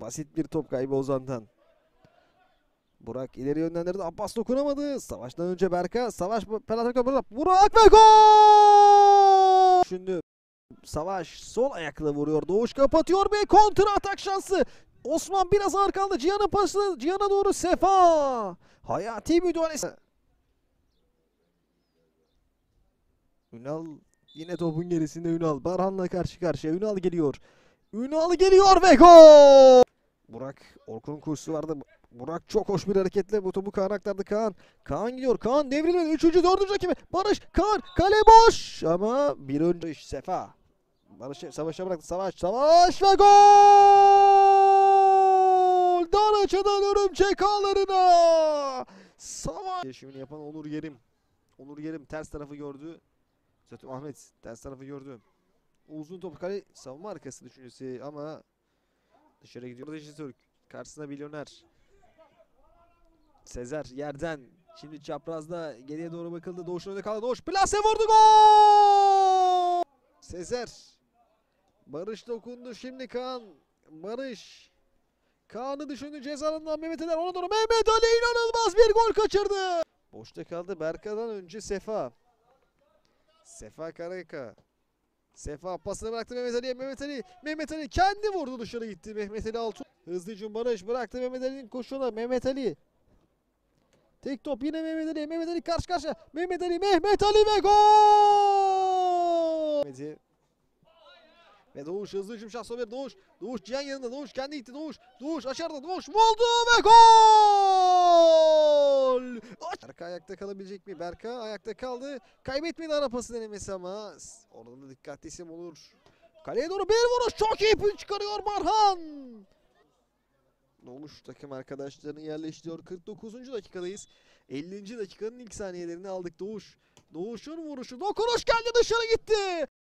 Basit bir top kaybı Ozan'dan. Burak ileri yönlendirdi. Abbas dokunamadı. Savaştan önce Berka. Savaş penaltı burada. Burak ve gol! Şimdi Savaş sol ayakla vuruyor. Doğuş kapatıyor ve kontra atak şansı. Osman biraz ağır kaldı. Cihan'ın pası. Cihan'a doğru Sefa. Hayati müdahalesi. Ünal yine topun gerisinde Ünal. Barhan'la karşı karşıya. Ünal geliyor. Ünal geliyor ve gol! Burak Orkun'un kursu vardı. Burak çok hoş bir hareketle bu topu Kaan aktardı Kaan. Kaan gidiyor. Kaan devrilmedi. Üçüncü, dördüncü rakibi. Barış, Kaan, kale boş. Ama bir önce Sefa. Barış'ı savaşa bıraktı. Savaş, savaş ve gol! Daraça'dan örümcek ağlarına. Savaş. Yaşımını yapan Onur Yerim. Onur Yerim ters tarafı gördü. Zaten Ahmet ters tarafı gördü. Uzun top kale savunma arkası düşüncesi ama dışarı gidiyor. Dışarı Türk. Karşısına milyoner. Sezer yerden. Şimdi çaprazda geriye doğru bakıldı. Doğuş'un önünde kaldı. Doğuş plase vurdu gol! Sezer. Barış dokundu şimdi Kaan. Barış. Kaan'ı düşündü ceza alanından Mehmet Eder ona doğru Mehmet Ali inanılmaz bir gol kaçırdı. Boşta kaldı Berka'dan önce Sefa. Sefa Karayaka. Sefa pasını bıraktı Mehmet Ali'ye. Mehmet Ali. Mehmet Ali kendi vurdu dışarı gitti. Mehmet Ali Altun. Hızlı hücum Barış bıraktı Mehmet Ali'nin koşuna. Mehmet Ali. Tek top yine Mehmet Ali. Mehmet Ali karşı karşıya. Mehmet Ali. Mehmet Ali ve gol. Ve Doğuş hızlı hücum şahsı bir Doğuş. Doğuş Cihan yanında. Doğuş kendi gitti. Doğuş. Doğuş aşağıda. Doğuş buldu ve gol. Berka ayakta kalabilecek mi? Berka ayakta kaldı. Kaybetmedi ara pası denemesi ama orada da dikkatli isim olur. Kaleye doğru bir vuruş. Çok iyi pün çıkarıyor Barhan. Doğuş takım arkadaşlarını yerleştiriyor. 49. dakikadayız. 50. dakikanın ilk saniyelerini aldık Doğuş. Doğuş'un vuruşu. Dokunuş geldi dışarı gitti.